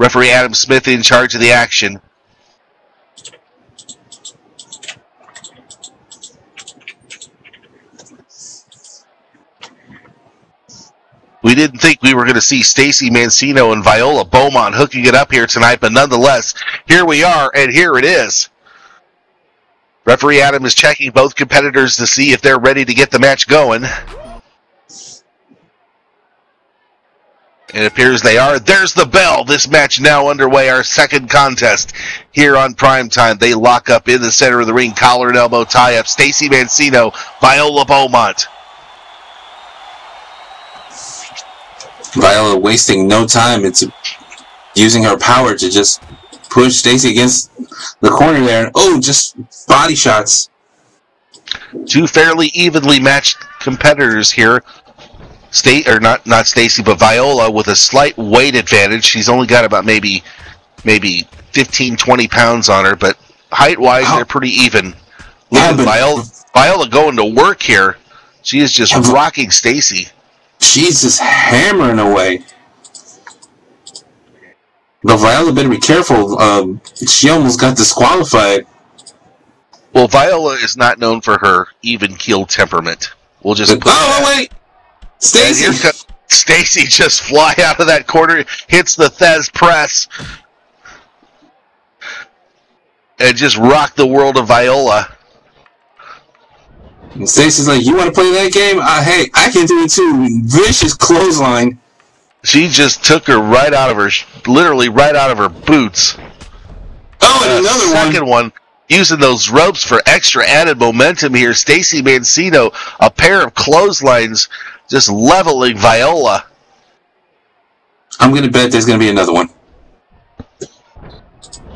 Referee Adam Smith in charge of the action. We didn't think we were going to see Stacy Mancino and Viola Beaumont hooking it up here tonight, but nonetheless, here we are, and here it is. Referee Adam is checking both competitors to see if they're ready to get the match going. It appears they are. There's the bell. This match now underway. Our second contest here on prime time. They lock up in the center of the ring. Collar and elbow tie up. Stacy Mancino, Viola Beaumont. Viola wasting no time. It's using her power to just push Stacy against the corner there. And, oh, just body shots. Two fairly evenly matched competitors here. State or not not Stacy, but Viola with a slight weight advantage. She's only got about maybe maybe 15, 20 pounds on her, but height wise they're pretty even. Look Yeah, at Viola, Viola going to work here. She is just but- rocking Stacy. She's just hammering away. But Viola better be careful. Um, she almost got disqualified. Well, Viola is not known for her even keeled temperament. We'll just But, oh, wait! And here Stacy! Stacy just fly out of that corner, hits the Thesz press, and just rock the world of Viola. And Stacy's like, you want to play that game? Uh, hey, I can do it too. Vicious clothesline. She just took her right out of her, literally right out of her boots. Oh, and Uh, another one. second one. using those ropes for extra added momentum here. Stacy Mancino, a pair of clotheslines, just leveling Viola. I'm going to bet there's going to be another one.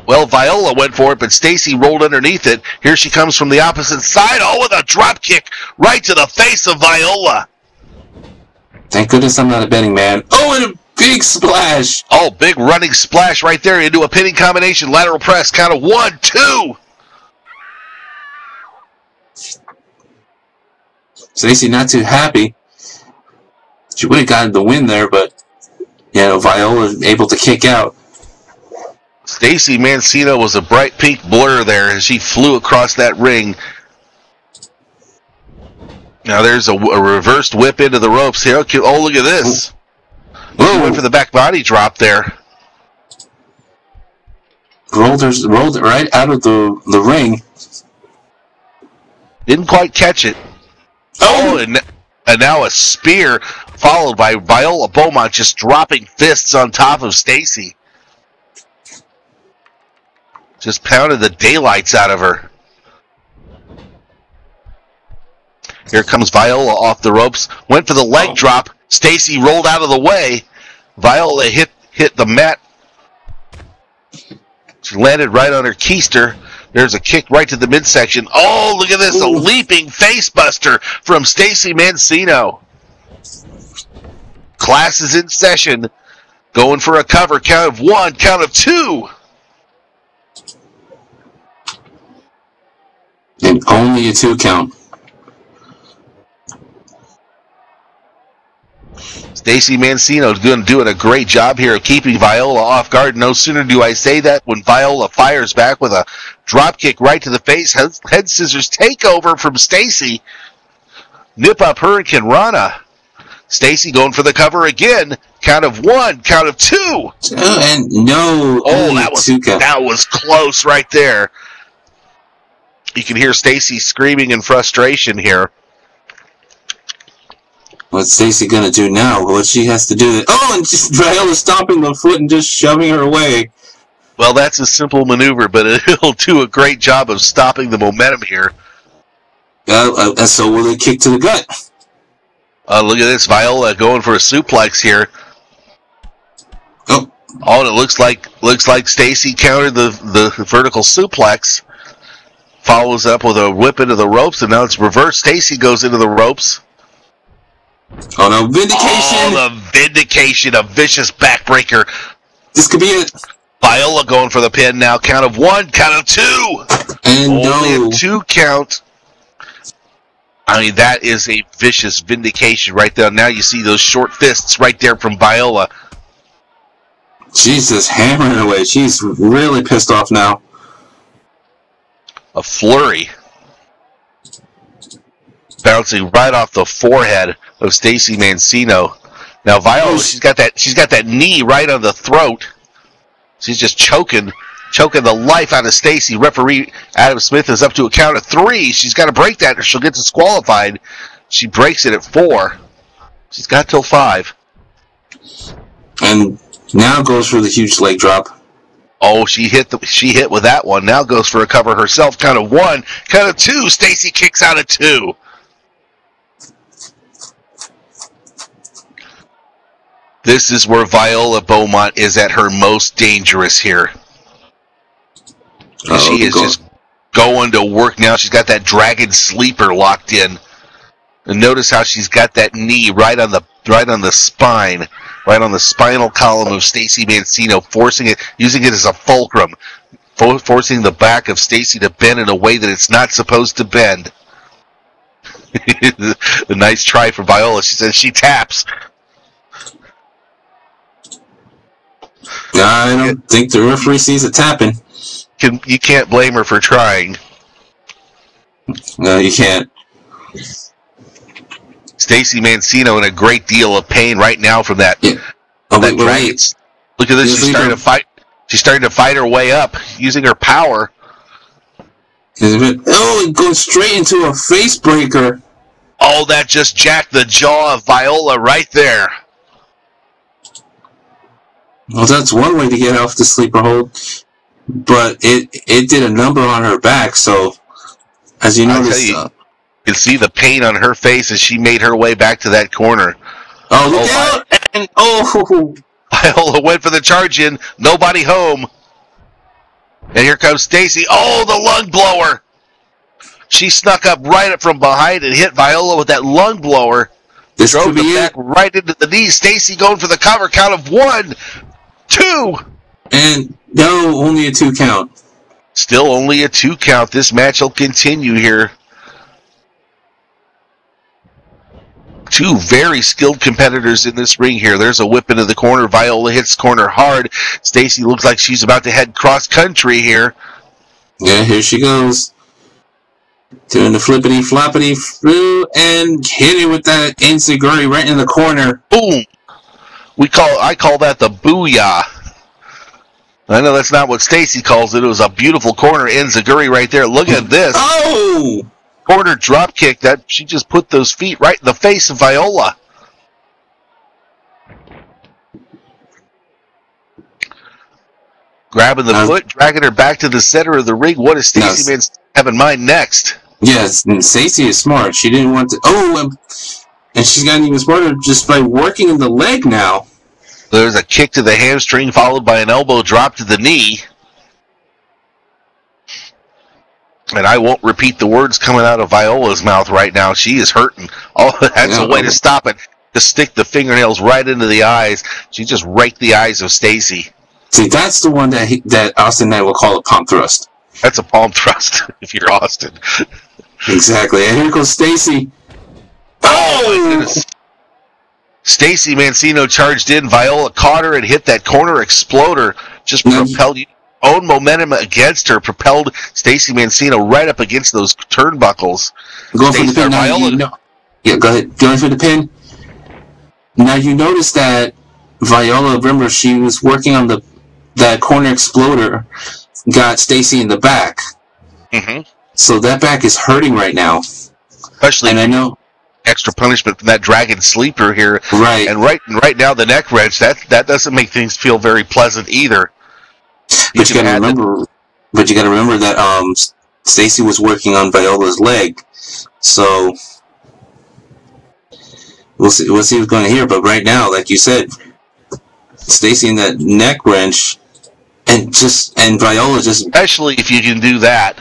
Well, Viola went for it, but Stacy rolled underneath it. Here she comes from the opposite side. Oh, with a drop kick right to the face of Viola. Thank goodness I'm not a betting man. Oh, and a big splash. Oh, big running splash right there into a pinning combination. Lateral press, count of one, two. Stacy not too happy. She would have gotten the win there, but you know, Viola able to kick out. Stacy Mancino was a bright pink blur there as she flew across that ring. Now there's a, a reversed whip into the ropes here. Okay, Oh, look at this. She went for the back body drop there. Rolled her, rolled it right out of the the ring. Didn't quite catch it. Oh, oh and, and now a spear followed by Viola Beaumont just dropping fists on top of Stacy. Just pounded the daylights out of her. Here comes Viola off the ropes. Went for the leg Oh. drop. Stacy rolled out of the way. Viola hit hit the mat. She landed right on her keister. There's a kick right to the midsection. Oh, look at this. A Ooh. leaping facebuster from Stacy Mancino. Class is in session. Going for a cover. Count of one, count of two. And only a two count. Stacy Mancino is doing, doing a great job here of keeping Viola off guard. No sooner do I say that when Viola fires back with a drop kick right to the face. Head, head scissors takeover from Stacy. Nip up Hurricane Rana. Stacy going for the cover again. Count of one, count of two. Uh, and no, Oh, that was that was close right there. You can hear Stacy screaming in frustration here. What's Stacy gonna do now? What she has to do? Oh, and just Viola stomping the foot and just shoving her away. Well, that's a simple maneuver, but it'll do a great job of stopping the momentum here. Uh, uh, so will it kick to the gut? Uh, look at this, Viola going for a suplex here. Oh, Oh, and it looks like looks like Stacy countered the the vertical suplex. Follows up with a whip into the ropes, and now it's reversed. Stacy goes into the ropes. Oh no, vindication! Oh, the vindication, a vicious backbreaker. this could be it. Viola going for the pin now. Count of one, count of two. And Only no, a two count. I mean, that is a vicious vindication right there. Now you see those short fists right there from Viola. She's just hammering away. She's really pissed off now. A flurry. Bouncing right off the forehead of Stacy Mancino. Now Viola, oh, she's got that she's got that knee right on the throat. She's just choking choking the life out of Stacy. Referee Adam Smith is up to a count of three. She's got to break that or she'll get disqualified. She breaks it at four. She's got till five. And now goes for the huge leg drop. Oh, she hit the she hit with that one. Now goes for a cover herself. Count of one, count of two. Stacy kicks out of two. This is where Viola Beaumont is at her most dangerous here. Uh-oh, she is go- just going to work now. She's got that dragon sleeper locked in. And notice how she's got that knee right on the right on the spine, right on the spinal column of Stacy Mancino, forcing it, using it as a fulcrum, fo- forcing the back of Stacy to bend in a way that it's not supposed to bend. a nice try for Viola. She says she taps. I don't think the referee sees it tapping. Can, you can't blame her for trying. No, you can't. Stacy Mancino in a great deal of pain right now from that Yeah. Oh, that wait, wait. Look at this. She's starting to fight. She's starting to fight her way up using her power. It- Oh, it goes straight into a face breaker. Oh, that just jacked the jaw of Viola right there. Well, that's one way to get off the sleeper hold, but it it did a number on her back. So, as you I'll notice, you. uh, You can see the pain on her face as she made her way back to that corner. oh look Oh, out! And oh, Viola went for the charge in. Nobody home. And here comes Stacy. Oh, the lung blower. She snuck up right up from behind and hit Viola with that lung blower. this Drove could the back it. right into the knee. Stacy going for the cover count of one, two. And no, only a two count. Still only a two count. This match will continue here. Two very skilled competitors in this ring here. There's a whip into the corner. Viola hits corner hard. Stacy looks like she's about to head cross country here. Yeah, here she goes. Doing the flippity floppity through and hitting with that Enziguri right in the corner. Boom. We call I call that the booyah. I know that's not what Stacy calls it. It was a beautiful corner Enziguri right there. Look at this. Oh! corner drop kick that she just put those feet right in the face of Viola. Grabbing the Um, foot, dragging her back to the center of the ring. What does Stacy. Man have in mind next? Yes, and Stacy is smart. She didn't want to. Oh, um, and she's gotten even smarter just by working in the leg now. There's a kick to the hamstring, followed by an elbow drop to the knee. And I won't repeat the words coming out of Viola's mouth right now. She is hurting. Oh, that's Yeah. a way to stop it. To stick the fingernails right into the eyes. She just raked the eyes of Stacy. See, that's the one that he, that Austin and I will call a palm thrust. That's a palm thrust if you're Austin. Exactly. And here goes Stacy. Oh. Stacy Mancino charged in. Viola caught her and hit that corner exploder. Just No. propelled own momentum against her. Propelled Stacy Mancino right up against those turnbuckles. Going for the pin. Now Viola- you know, yeah, go ahead. Going for the pin. Now you notice that Viola, remember, she was working on the that corner exploder, got Stacy in the back. Mm-hmm. So that back is hurting right now. Especially And I know, extra punishment from that dragon sleeper here. right? And right right now the neck wrench that that doesn't make things feel very pleasant either. But you gotta remember, but you gotta remember that um, Stacy was working on Viola's leg, so we'll see. We'll see what's going to here. But right now, like you said, Stacy in that neck wrench, and just and Viola just especially if you can do that.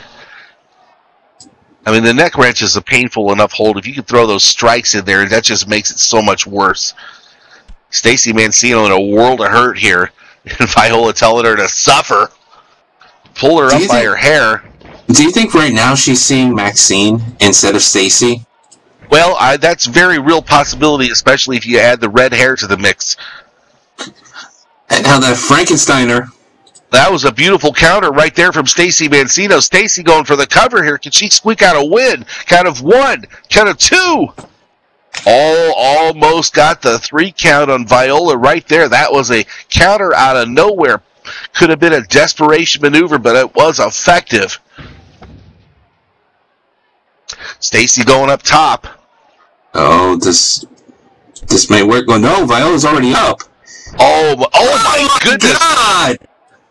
I mean, the neck wrench is a painful enough hold. If you can throw those strikes in there, that just makes it so much worse. Stacy Mancino in a world of hurt here, and Viola telling her to suffer. Pull her Do up by think- her hair. Do you think right now she's seeing Maxine instead of Stacy? Well, I, that's very real possibility, especially if you add the red hair to the mix. And how that Frankensteiner. That was a beautiful counter right there from Stacy Mancino. Stacy going for the cover here. Can she squeak out a win? Count of one, count of two. All almost got the three count on Viola right there. That was a counter out of nowhere. Could have been a desperation maneuver, but it was effective. Stacy going up top. Oh, this this may work. Well, no, Viola's already up. Oh, oh, oh my, my goodness! God.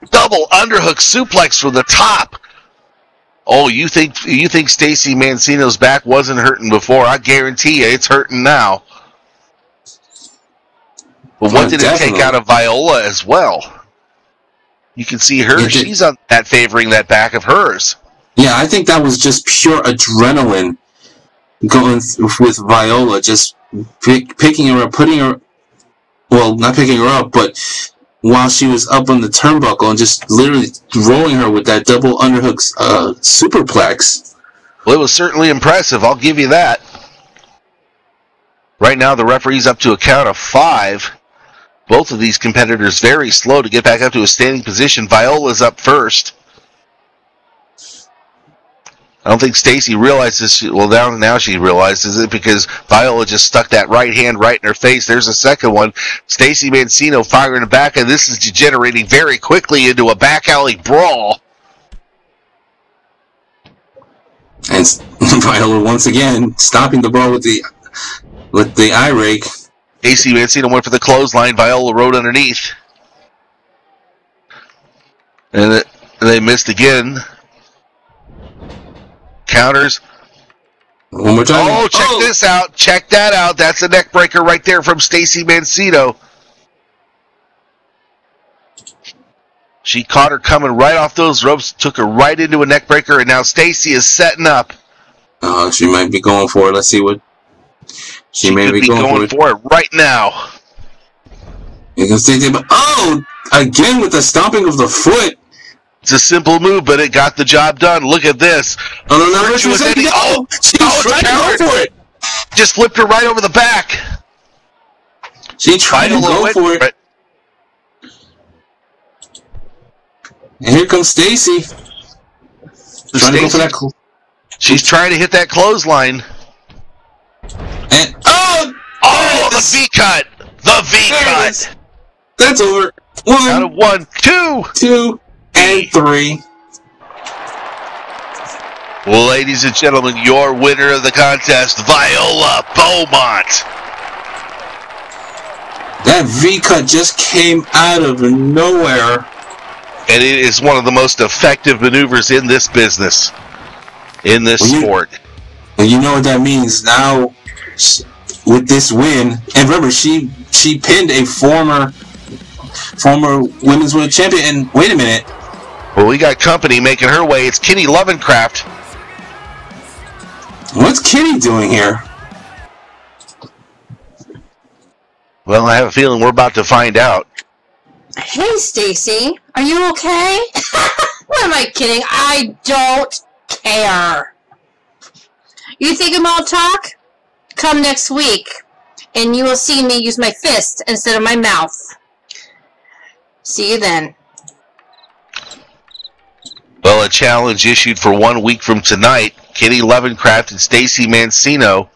Double underhook suplex from the top. Oh, you think you think Stacy Mancino's back wasn't hurting before? I guarantee you, it's hurting now. But what oh, did definitely. it take out of Viola as well? You can see her; she's on that favoring that back of hers. Yeah, I think that was just pure adrenaline going with Viola, just pick, picking her up, putting her, well, not picking her up, but while she was up on the turnbuckle and just literally throwing her with that double underhook uh, superplex. Well, it was certainly impressive. I'll give you that. Right now, the referee's up to a count of five. Both of these competitors very slow to get back up to a standing position. Viola's up first. I don't think Stacy realizes. She, well, now now she realizes it because Viola just stuck that right hand right in her face. There's a second one. Stacy Mancino firing the back, and this is degenerating very quickly into a back alley brawl. And Viola once again stopping the brawl with the with the eye rake. Stacy Mancino went for the clothesline. Viola rode underneath, and, it, and they missed again counters. One more time. Oh, check oh. this out. Check that out. That's a neck breaker right there from Stacy Mancino. She caught her coming right off those ropes, took her right into a neck breaker, and now Stacy is setting up. Uh, she might be going for it. Let's see what she, she may be, be going, going, for, it. right now. You can see, but oh, again with the stomping of the foot. It's a simple move, but it got the job done. Look at this. Oh, no, no, she was no. Oh, oh, she oh, was trying to go for it. Just flipped her right over the back. She tried to go for it. And here comes Stacy. Trying to go for that. Cl- She's trying to hit that clothesline. And oh, oh, the V cut, the V cut. That's over. One, out of one, two, two and three. Well, ladies and gentlemen, your winner of the contest, Viola Beaumont. That V cut just came out of nowhere. And it is one of the most effective maneuvers in this business, in this well, sport. You, and you know what that means now with this win. And remember, she she pinned a former former women's world champion. And wait a minute, well, we got company making her way. It's Kitty Lovencraft. What's Kitty doing here? Well, I have a feeling we're about to find out. Hey, Stacy, are you okay? what am I kidding? I don't care. You think I'm all talk? Come next week, and you will see me use my fist instead of my mouth. See you then. Well, a challenge issued for one week from tonight. Kitty Lovencraft and Stacy Mancino